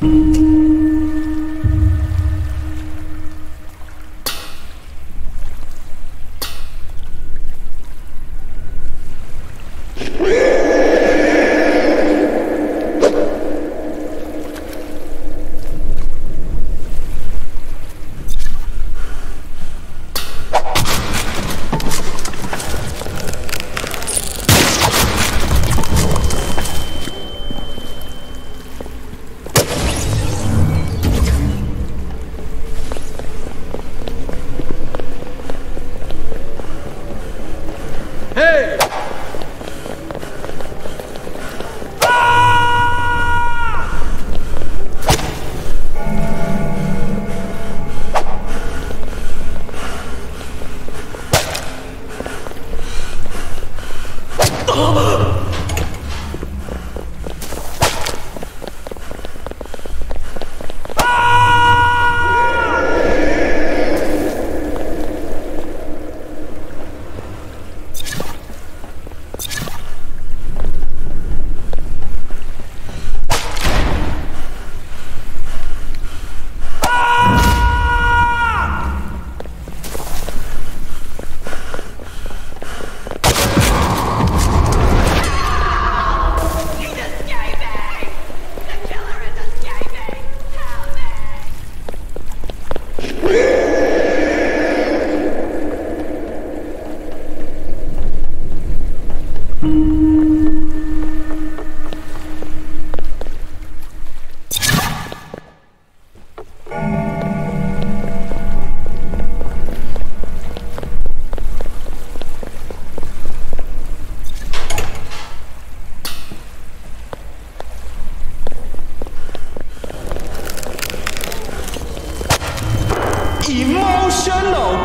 Thank you. Emotional